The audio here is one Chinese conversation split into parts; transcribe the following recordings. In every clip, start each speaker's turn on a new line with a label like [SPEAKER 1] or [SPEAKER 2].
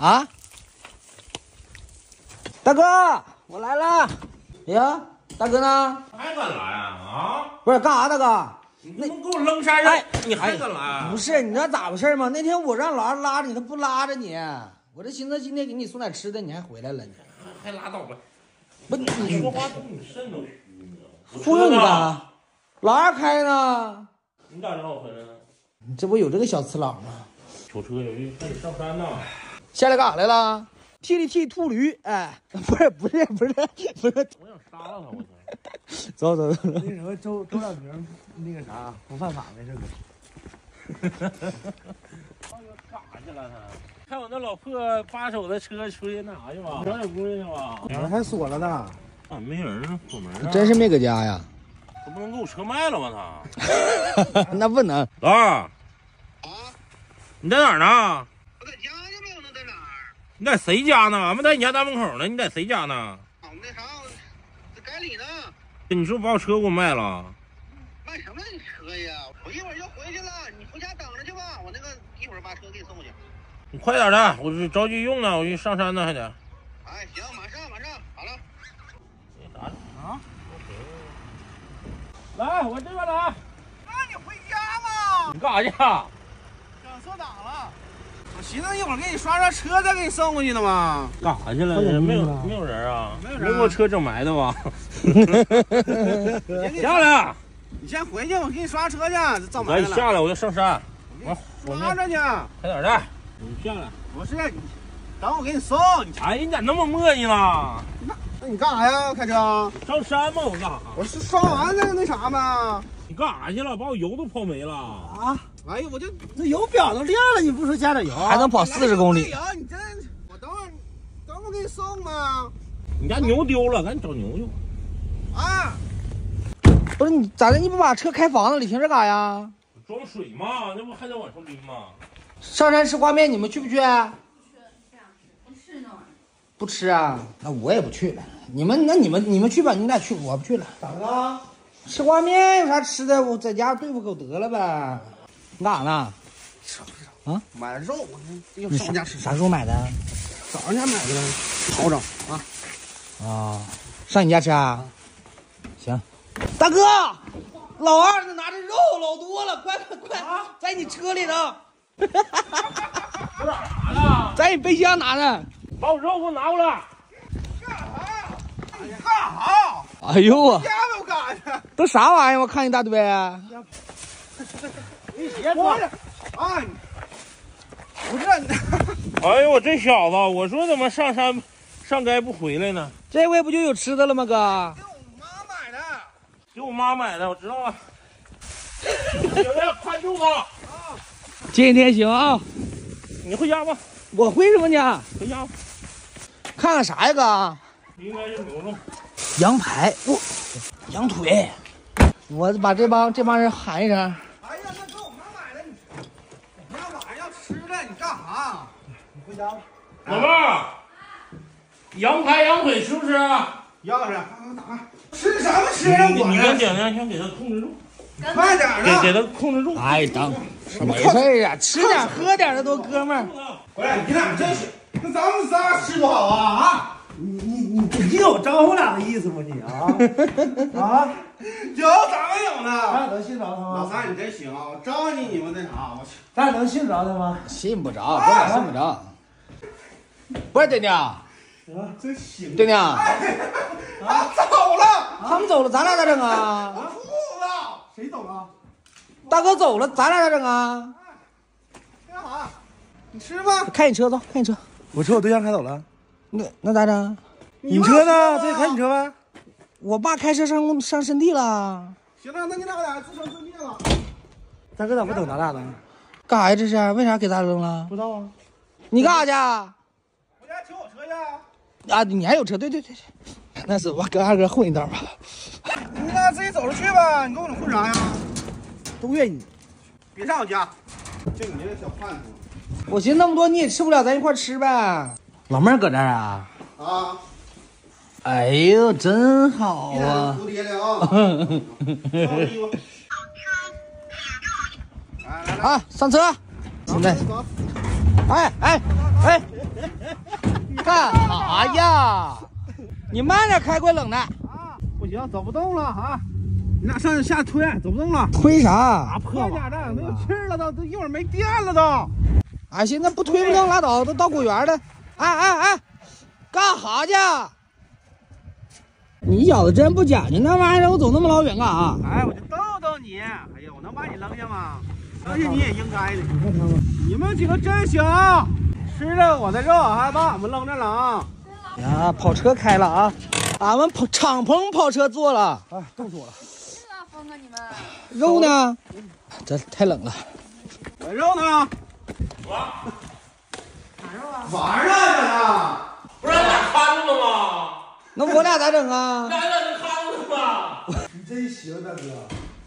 [SPEAKER 1] 啊，大哥，我来了。哎呀，大哥呢？
[SPEAKER 2] 还敢来啊？啊！
[SPEAKER 1] 不是干啥，大哥？
[SPEAKER 2] 你给我扔山上
[SPEAKER 1] 哎，
[SPEAKER 2] 你还敢来啊？
[SPEAKER 1] 不是，你知道咋回事吗？那天我让老二拉着你，他不拉着你。我这寻思今天给你送点吃的，你还回来了，你
[SPEAKER 2] 还拉倒吧！
[SPEAKER 1] 不你
[SPEAKER 2] 说话都你肾都虚呢。
[SPEAKER 1] 忽悠你干啥？老二开呢，
[SPEAKER 2] 你咋知道我回来了？
[SPEAKER 1] 你这不有这个小次郎吗？
[SPEAKER 2] 瞅车有一还得上山呢。
[SPEAKER 1] 下来干啥来了？替里替秃驴，哎，不是不是不是不是，
[SPEAKER 2] 我想杀了他，我操！
[SPEAKER 1] 走走走，
[SPEAKER 3] 那什么周周小平那个啥不犯法没事哥。
[SPEAKER 2] 干啥去了他？看我那老破八手的车出去那啥去吧？找小姑娘去吧？
[SPEAKER 3] 门还锁了呢，
[SPEAKER 2] 咋没人呢？锁门啊？
[SPEAKER 1] 真是没搁家呀？
[SPEAKER 2] 他不能给我车卖了吧？
[SPEAKER 1] 他 那不能，
[SPEAKER 2] 他老二，
[SPEAKER 4] 啊，
[SPEAKER 2] 你在哪儿呢？
[SPEAKER 4] 我在家呢呗，我能在哪儿？
[SPEAKER 2] 你在谁家呢？俺们在你家大门口呢。你在谁家呢？
[SPEAKER 4] 啊，那啥，在改里呢。
[SPEAKER 2] 你是不是把我车给我卖了？
[SPEAKER 4] 卖什么车呀？我一会儿就回去了，你回家等着去吧。我那个一会儿把车给你送过去。
[SPEAKER 2] 你快点的，我是着急用呢，我去上山呢还得。
[SPEAKER 4] 哎，行，马上马上，好了。
[SPEAKER 2] 那啥啊？来，我这边来。
[SPEAKER 3] 那你回家吧，
[SPEAKER 2] 你干啥去。
[SPEAKER 3] 我寻思一会儿给你刷刷车，再给你送过去呢嘛。
[SPEAKER 2] 干啥去了？没有没有人啊？
[SPEAKER 3] 没有人啊
[SPEAKER 2] 没给我车整埋的吧？
[SPEAKER 3] 行你
[SPEAKER 2] 下来，
[SPEAKER 3] 你先回去，我给你刷车去，这造埋了。
[SPEAKER 2] 下来，我就上山。我我那
[SPEAKER 3] 刷着去，
[SPEAKER 2] 快点的，你下来。
[SPEAKER 3] 不是你，等我给你送。你
[SPEAKER 2] 哎，你咋那么磨叽呢？
[SPEAKER 3] 那你干啥呀？开车？
[SPEAKER 2] 上山吗？我干啥？
[SPEAKER 3] 我是刷完那个那啥呗。
[SPEAKER 2] 你干啥去了？把我油都泡没了。
[SPEAKER 3] 啊！哎呀，我就这油表都亮了，你不说加点油？
[SPEAKER 1] 还能跑四十公里？
[SPEAKER 3] 油，你这我等会儿等会儿给你送吧。
[SPEAKER 2] 你家牛丢了，赶紧找牛去。
[SPEAKER 3] 啊！
[SPEAKER 1] 不是你咋的？你不把车开房子里停这干啥呀？
[SPEAKER 2] 装水嘛，那不还得往上拎吗？
[SPEAKER 1] 上山吃挂面，你们去不去？
[SPEAKER 5] 不吃那玩意儿。
[SPEAKER 1] 不吃啊？那我也不去了。你们那你们你们去吧，你们俩去，我不去了。
[SPEAKER 3] 咋的？
[SPEAKER 1] 吃挂面有啥吃的？我在家对付口得了呗。你干啥呢？
[SPEAKER 3] 啊买肉，我这又
[SPEAKER 1] 你啥
[SPEAKER 3] 上家吃。
[SPEAKER 1] 啥时候买的？
[SPEAKER 3] 早上家买的，好整啊！
[SPEAKER 1] 啊，上你家吃啊？行，大哥，老二那拿着肉老多了，快快快，在你车里头，
[SPEAKER 2] 我哪啥呢？
[SPEAKER 1] 在你备箱拿着。
[SPEAKER 2] 把我肉给我拿过来。
[SPEAKER 3] 你干啥？
[SPEAKER 1] 哎呦我，
[SPEAKER 3] 家都干啥？
[SPEAKER 1] 都啥玩意儿？我看一大堆。
[SPEAKER 3] 你别过来！啊！不是，
[SPEAKER 2] 哎呦，我这小子，我说怎么上山上街不回来呢？
[SPEAKER 1] 这回不就有吃的了吗，哥？
[SPEAKER 3] 给我妈买的。
[SPEAKER 2] 给我妈买的，我知道了。姐姐，看住他！
[SPEAKER 1] 今天行啊，
[SPEAKER 2] 你回家吧，
[SPEAKER 1] 我回什么家？
[SPEAKER 2] 回家吧。
[SPEAKER 1] 看看啥呀，哥？
[SPEAKER 2] 应该是牛肉。
[SPEAKER 1] 羊排，我、羊腿。我把这帮这帮人喊一声。
[SPEAKER 3] 哎呀，那给我妈买的，你你要晚上要吃的，你干啥？你回家吧。
[SPEAKER 2] 老妹儿，羊排羊腿吃不吃？
[SPEAKER 3] 要是打开吃什么吃啊？
[SPEAKER 2] 你你跟
[SPEAKER 3] 我这
[SPEAKER 2] 姐姐先给他控制住，
[SPEAKER 3] 快点儿
[SPEAKER 2] 给给
[SPEAKER 3] 的！
[SPEAKER 2] 他控制住。
[SPEAKER 1] 哎，等，没事儿啊，吃点喝点的都哥们儿。
[SPEAKER 3] 回来，你俩真是，那咱们仨吃多好啊啊！你你你你有招呼俩的意思吗你啊？啊？有咋没有呢？咱能信着他
[SPEAKER 4] 老三，你真行啊！我招你，你们那啥，我去。
[SPEAKER 3] 咱俩能信着他吗？
[SPEAKER 1] 信不着，咱俩信不着。不是丁丁，
[SPEAKER 3] 啊，真行！
[SPEAKER 1] 爹娘，
[SPEAKER 3] 啊，走了，
[SPEAKER 1] 他们走了，咱俩咋整啊？
[SPEAKER 3] 我吐了。谁走了？
[SPEAKER 1] 大哥走了，咱俩咋整啊？
[SPEAKER 3] 干啥？你吃吧。
[SPEAKER 1] 开你车走，开你车。
[SPEAKER 3] 我车我对象开走了。
[SPEAKER 1] 那那咋整？
[SPEAKER 3] 你车呢？这开你车呗。
[SPEAKER 1] 我爸开车上上深地了，
[SPEAKER 3] 行了，那你俩俩自生自灭了。大哥咋不等咱俩呢？
[SPEAKER 1] 干啥呀？这是为啥给咱扔了？
[SPEAKER 3] 不知道啊。
[SPEAKER 1] 你干啥去啊。
[SPEAKER 3] 啊，
[SPEAKER 1] 你还有车？对对对对，那是我跟二哥混一道吧。
[SPEAKER 3] 你俩自己走着去吧，你跟我俩混啥呀？都怨你。别上我家。
[SPEAKER 4] 就你这小叛徒
[SPEAKER 1] 我寻思那么多你也吃不了，咱一块吃呗。老妹儿搁这儿啊？
[SPEAKER 4] 啊！
[SPEAKER 1] 哎呦，真好啊！
[SPEAKER 4] 蝴蝶了
[SPEAKER 1] 啊！上车！现在，
[SPEAKER 4] 走。
[SPEAKER 1] 哎哎哎，干啥呀？你慢点开，怪冷的。
[SPEAKER 3] 啊，不行，走不动了啊！你俩上去下推，走不动了。
[SPEAKER 1] 推啥？
[SPEAKER 3] 快点的，没有气儿了都，都一会儿没电了都。
[SPEAKER 1] 啊，现在不推不动，拉倒，都到果园了。哎哎哎，干啥去？你小子真不讲究，那玩意儿让我走那么老远干啥？
[SPEAKER 3] 哎，我就逗逗你。哎呀，我能把你扔下吗？扔下你也应该的。你们几个真行，吃着我的肉还把俺们扔这了啊！
[SPEAKER 1] 呀，跑车开了啊！俺们跑敞篷跑车坐了。
[SPEAKER 3] 哎，冻死我了。
[SPEAKER 5] 是啊，峰哥你们。
[SPEAKER 1] 肉呢？这太冷了。
[SPEAKER 3] 我肉呢？玩呢这呢？
[SPEAKER 2] 不是俺俩看着了吗？
[SPEAKER 1] 那我俩咋整啊？
[SPEAKER 2] 咱俩能看着吗？
[SPEAKER 3] 你真行，大哥。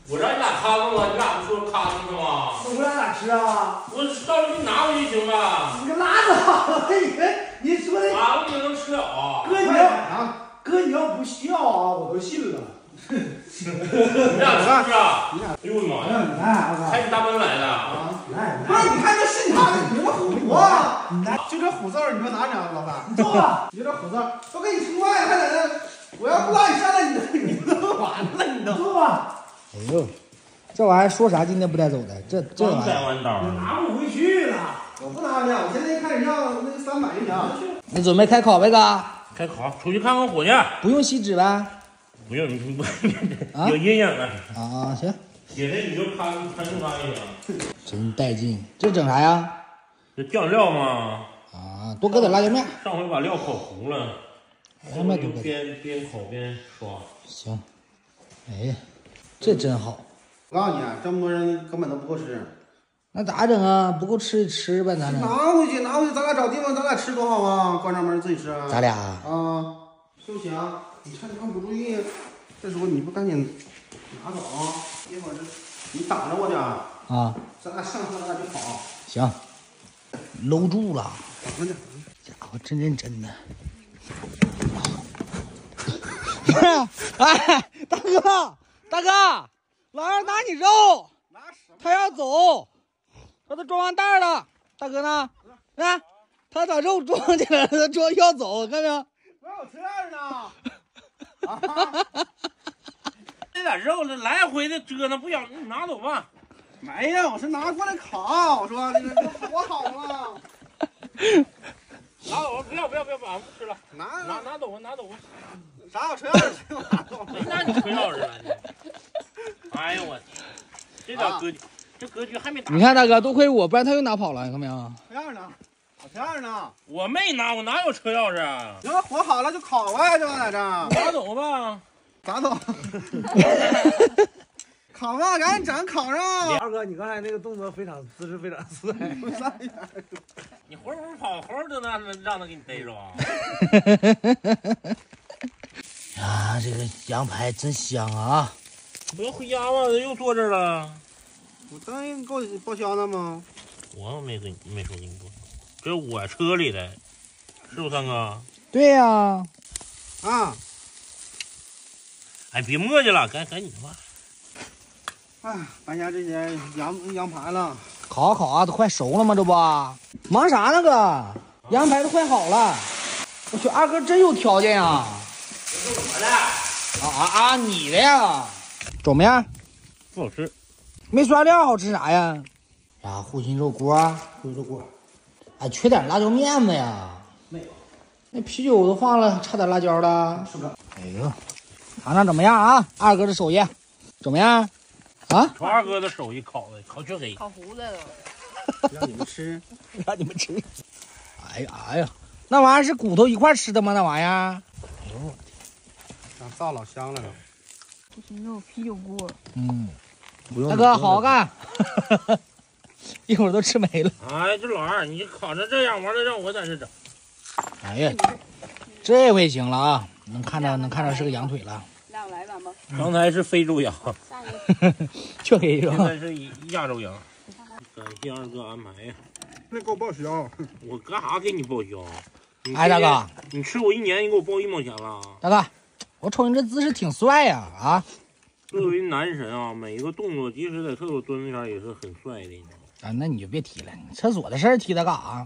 [SPEAKER 2] 我让你俩看着了，你俩不说看着吗？
[SPEAKER 3] 那我俩咋吃啊？
[SPEAKER 2] 我到时候给你拿回去行呗？
[SPEAKER 3] 你个拉倒！吧！你你说的
[SPEAKER 2] 啊，我也能吃了啊。
[SPEAKER 3] 哥你要啊，哥你要不笑啊，我都信了。
[SPEAKER 2] 你俩是不是啊？哎呦我的妈呀！
[SPEAKER 3] 你看，我
[SPEAKER 2] 开你大奔来的？
[SPEAKER 3] 来，不是你看这信他的，你这虎我，你来就这虎字儿，你说哪整，老板？你坐吧，你这虎字儿都跟你说呀，还在那，我要不让你上来，你你都完了，你都坐吧。
[SPEAKER 1] 哎呦，这玩意儿说啥今天不带走的？这这玩意儿，
[SPEAKER 2] 完刀。
[SPEAKER 3] 拿不回去了，我不拿了，我现在开始要那个三百一条。
[SPEAKER 1] 你准备开烤呗哥？
[SPEAKER 2] 开烤，出去看看火去。
[SPEAKER 1] 不用锡纸呗？
[SPEAKER 2] 不用，你不
[SPEAKER 1] 啊
[SPEAKER 2] 有阴影了。
[SPEAKER 1] 啊，行，
[SPEAKER 2] 姐姐你就看看中干就行。
[SPEAKER 1] 真带劲。这整啥呀？
[SPEAKER 2] 这酱料嘛，
[SPEAKER 1] 啊，多搁点辣椒面。
[SPEAKER 2] 上回把料烤糊了，
[SPEAKER 1] 辣椒面多搁。
[SPEAKER 2] 边边烤边刷。
[SPEAKER 1] 行。哎呀，这真好。
[SPEAKER 3] 我告诉你啊，这么多人根本都不够吃。
[SPEAKER 1] 那咋整啊？不够吃吃呗，咱
[SPEAKER 3] 拿。回去，拿回去，咱俩找地方，咱俩吃多好啊！关上门自己吃啊。
[SPEAKER 1] 咱俩
[SPEAKER 3] 啊，就行。你趁他们不注意，这时候你不赶紧拿走，一会儿这你挡着我点儿，
[SPEAKER 1] 啊，
[SPEAKER 3] 咱俩上车咱俩就跑。
[SPEAKER 1] 行，搂住了。
[SPEAKER 3] 挡着点。
[SPEAKER 1] 家伙真认真呢。不是，哎，大哥，大哥，老二拿你肉，
[SPEAKER 3] 拿什么？
[SPEAKER 1] 他要走，他都装完袋了。大哥呢？啊，他把肉装起来了，他装要走，看没有？
[SPEAKER 3] 我有车钥匙呢。啊，
[SPEAKER 2] 这点肉这来回的折腾不想，你拿走吧。
[SPEAKER 3] 没有，我是拿过来烤。我说这个火好了，
[SPEAKER 2] 拿走，不要不要不要，把不吃了。
[SPEAKER 3] 拿
[SPEAKER 2] 拿拿走吧，拿走吧。
[SPEAKER 3] 啥我车钥匙就拿走。
[SPEAKER 2] 没拿你车钥匙了你。哎呦我天，这点格局，这格局还没打。
[SPEAKER 1] 你看大哥，多亏我，不然他又拿跑了，你看没有？
[SPEAKER 3] 车钥匙呢？我车钥匙呢？
[SPEAKER 2] 我没拿，我哪有车钥匙啊？
[SPEAKER 3] 行了，火好了就烤呗，就在这儿。
[SPEAKER 2] 拿走吧。
[SPEAKER 3] 咋走？烤吧，赶紧整烤上。二哥，你刚才那个动作非常姿势非常帅。
[SPEAKER 2] 你活不跑，猴都让让他给你逮着啊！
[SPEAKER 1] 啊，这个羊排真香啊！
[SPEAKER 2] 不要回家吗？又坐这儿了。
[SPEAKER 3] 我答应给你报销的吗？
[SPEAKER 2] 我没跟你没说给你报销，这是我车里的，是不三哥？
[SPEAKER 1] 对呀、
[SPEAKER 3] 啊，
[SPEAKER 2] 哎，别磨叽了，赶赶紧的吧。
[SPEAKER 3] 哎，搬家这些羊羊排了。
[SPEAKER 1] 烤啊烤啊，都快熟了吗？这不忙啥呢哥？羊排都快好了。我去，二哥真有条件呀！
[SPEAKER 2] 我的
[SPEAKER 1] 啊啊啊！你的呀？怎么样？
[SPEAKER 2] 不好吃，
[SPEAKER 1] 没刷料好吃啥呀？啊，护心肉锅，护心肉锅，哎，缺点辣椒面子呀。
[SPEAKER 3] 没有。
[SPEAKER 1] 那啤酒都放了，差点辣椒了。
[SPEAKER 3] 是不是？
[SPEAKER 1] 哎呦，尝尝怎么样啊？二哥的手艺怎么样？啊？
[SPEAKER 2] 瞅二哥的手艺烤的，烤黢黑。
[SPEAKER 5] 烤糊了都。
[SPEAKER 3] 让你们吃。
[SPEAKER 1] 让你们吃。哎呀哎呀，那玩意儿是骨头一块吃的吗？那玩意儿？
[SPEAKER 3] 啊，灶老香了都。
[SPEAKER 5] 护心肉啤酒锅，
[SPEAKER 1] 嗯，
[SPEAKER 3] 不用
[SPEAKER 1] 大哥好好干，一会儿都吃没了。
[SPEAKER 2] 哎，这老二，你烤成这样，完了让我在这整。
[SPEAKER 1] 哎呀，这回行了啊，能看着能看着是个羊腿了，
[SPEAKER 5] 让我来碗吧。
[SPEAKER 2] 刚才是非洲羊，
[SPEAKER 5] 下一个？
[SPEAKER 2] 现在是亚洲羊。感谢二哥安排呀，
[SPEAKER 3] 那给我报销。
[SPEAKER 2] 我干啥给你报销？你
[SPEAKER 1] 哎，大哥，
[SPEAKER 2] 你吃我一年，你给我报一毛钱了？
[SPEAKER 1] 大哥，我瞅你这姿势挺帅呀啊
[SPEAKER 2] 作为男神啊，每一个动作，即使在厕所蹲着前也是很帅的。你知道吗
[SPEAKER 1] 啊！那你就别提了，你厕所的事儿提它干啥？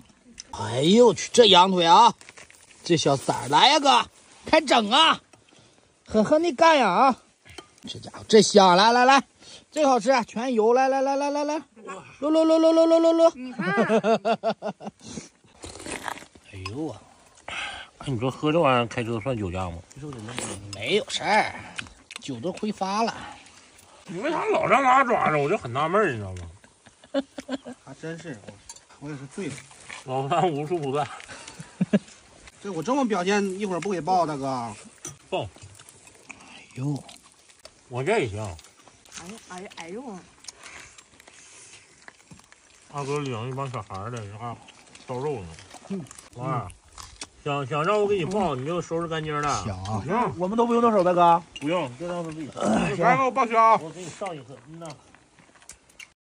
[SPEAKER 1] 哎呦我去，这羊腿啊，这小色儿来呀哥，开整啊，狠狠的干呀啊！这家伙这香，来来来，这个好吃，全油，来来来来来来，撸撸撸撸撸撸撸撸。
[SPEAKER 5] 你看，
[SPEAKER 2] 哎呦啊！哎，你说喝这玩意儿开车算酒驾吗？
[SPEAKER 1] 没有事儿，酒都挥发了。
[SPEAKER 2] 你为啥老让他抓着？我就很纳闷儿，你知道吗？
[SPEAKER 3] 还真是，我我也是醉了。
[SPEAKER 2] 老三无处不在。
[SPEAKER 3] 这我这么表现，一会儿不给报，大哥。
[SPEAKER 1] 哎呦，
[SPEAKER 2] 我这也行。
[SPEAKER 5] 哎呦哎呦哎呦，
[SPEAKER 2] 二哥领一帮小孩儿的，啥烧肉呢？啊，想想让我给你抱，你就收拾干净的。
[SPEAKER 1] 香啊！
[SPEAKER 2] 行，
[SPEAKER 3] 我们都不用动手，大哥。
[SPEAKER 2] 不用，就让他自己。
[SPEAKER 3] 来给我报销。
[SPEAKER 2] 我给你上一次，嗯呐。